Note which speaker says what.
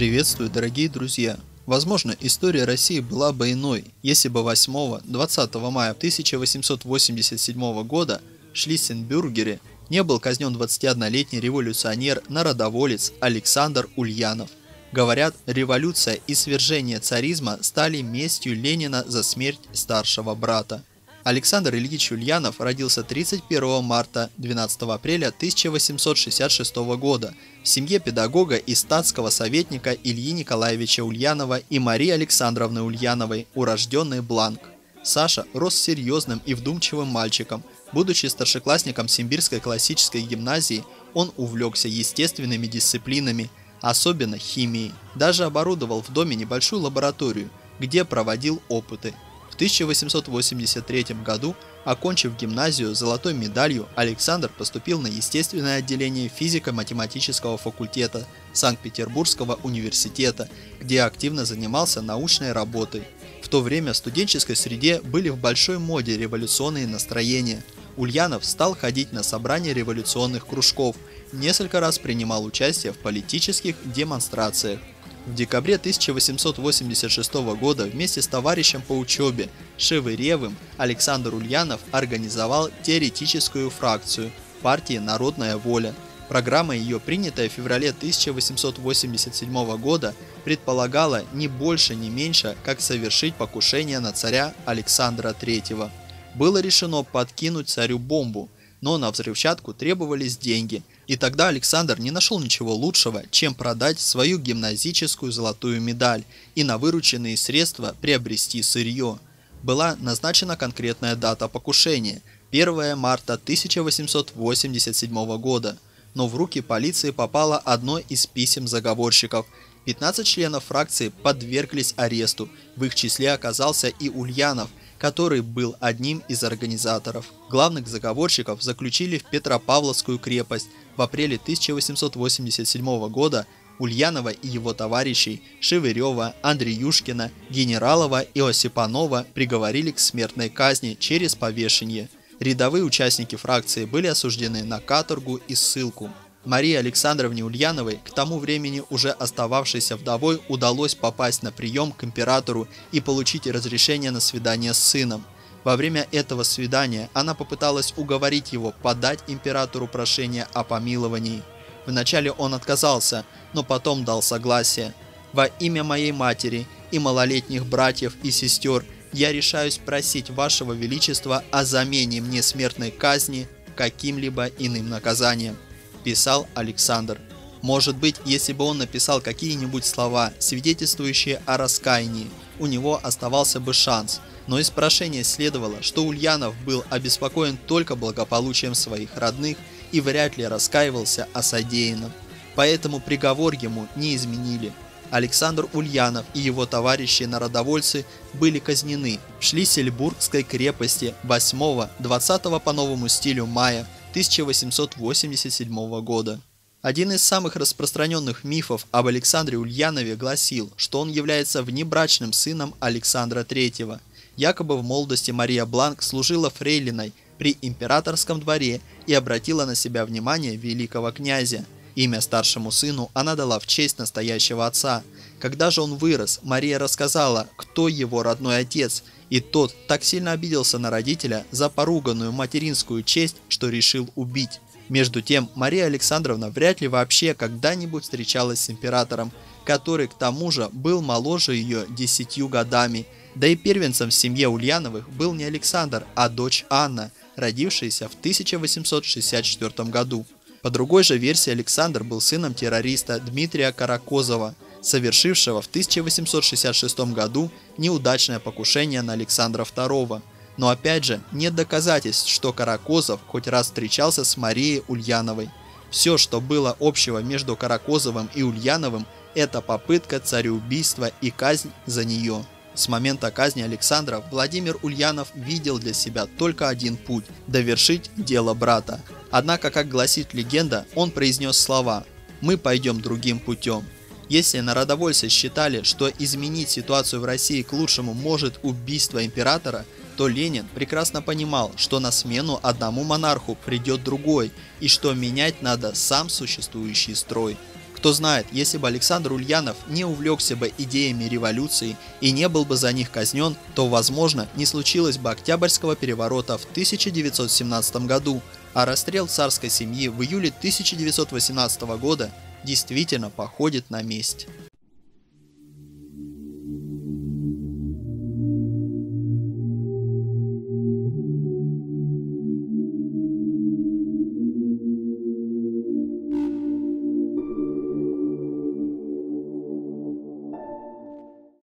Speaker 1: Приветствую, дорогие друзья! Возможно, история России была бы иной, если бы 8-20 мая 1887 года в Шлиссенбюргере не был казнен 21-летний революционер-народоволец Александр Ульянов. Говорят, революция и свержение царизма стали местью Ленина за смерть старшего брата. Александр Ильич Ульянов родился 31 марта 12 апреля 1866 года в семье педагога и статского советника Ильи Николаевича Ульянова и Марии Александровны Ульяновой, урожденной Бланк. Саша рос серьезным и вдумчивым мальчиком. Будучи старшеклассником Симбирской классической гимназии, он увлекся естественными дисциплинами, особенно химией. Даже оборудовал в доме небольшую лабораторию, где проводил опыты – 1883 году, окончив гимназию золотой медалью, Александр поступил на естественное отделение физико-математического факультета Санкт-Петербургского университета, где активно занимался научной работой. В то время в студенческой среде были в большой моде революционные настроения. Ульянов стал ходить на собрания революционных кружков, несколько раз принимал участие в политических демонстрациях. В декабре 1886 года вместе с товарищем по учебе Шевыревым Александр Ульянов организовал теоретическую фракцию партии «Народная воля». Программа ее, принятая в феврале 1887 года, предполагала не больше, не меньше, как совершить покушение на царя Александра III. Было решено подкинуть царю бомбу, но на взрывчатку требовались деньги – и тогда Александр не нашел ничего лучшего, чем продать свою гимназическую золотую медаль и на вырученные средства приобрести сырье. Была назначена конкретная дата покушения – 1 марта 1887 года, но в руки полиции попало одно из писем заговорщиков. 15 членов фракции подверглись аресту, в их числе оказался и Ульянов, который был одним из организаторов. Главных заговорщиков заключили в Петропавловскую крепость. В апреле 1887 года Ульянова и его товарищей Шевырева, Андреюшкина, Генералова и Осипанова приговорили к смертной казни через повешение. Рядовые участники фракции были осуждены на каторгу и ссылку. Марии Александровне Ульяновой, к тому времени уже остававшейся вдовой, удалось попасть на прием к императору и получить разрешение на свидание с сыном. Во время этого свидания она попыталась уговорить его подать императору прошение о помиловании. Вначале он отказался, но потом дал согласие. «Во имя моей матери и малолетних братьев и сестер я решаюсь просить вашего величества о замене мне смертной казни каким-либо иным наказанием» писал Александр. Может быть, если бы он написал какие-нибудь слова, свидетельствующие о раскаянии, у него оставался бы шанс, но из прошения следовало, что Ульянов был обеспокоен только благополучием своих родных и вряд ли раскаивался о содеянном. Поэтому приговор ему не изменили. Александр Ульянов и его товарищи-народовольцы были казнены в Шлиссельбургской крепости 8-20 по новому стилю мая 1887 года. Один из самых распространенных мифов об Александре Ульянове гласил, что он является внебрачным сыном Александра III. Якобы в молодости Мария Бланк служила фрейлиной при императорском дворе и обратила на себя внимание великого князя. Имя старшему сыну она дала в честь настоящего отца. Когда же он вырос, Мария рассказала, кто его родной отец – и тот так сильно обиделся на родителя за поруганную материнскую честь, что решил убить. Между тем, Мария Александровна вряд ли вообще когда-нибудь встречалась с императором, который к тому же был моложе ее десятью годами. Да и первенцем в семье Ульяновых был не Александр, а дочь Анна, родившаяся в 1864 году. По другой же версии Александр был сыном террориста Дмитрия Каракозова – совершившего в 1866 году неудачное покушение на Александра II. Но опять же, нет доказательств, что Каракозов хоть раз встречался с Марией Ульяновой. Все, что было общего между Каракозовым и Ульяновым, это попытка цареубийства и казнь за нее. С момента казни Александра Владимир Ульянов видел для себя только один путь – довершить дело брата. Однако, как гласит легенда, он произнес слова «Мы пойдем другим путем». Если народовольцы считали, что изменить ситуацию в России к лучшему может убийство императора, то Ленин прекрасно понимал, что на смену одному монарху придет другой, и что менять надо сам существующий строй. Кто знает, если бы Александр Ульянов не увлекся бы идеями революции и не был бы за них казнен, то, возможно, не случилось бы Октябрьского переворота в 1917 году, а расстрел царской семьи в июле 1918 года действительно походит на месть.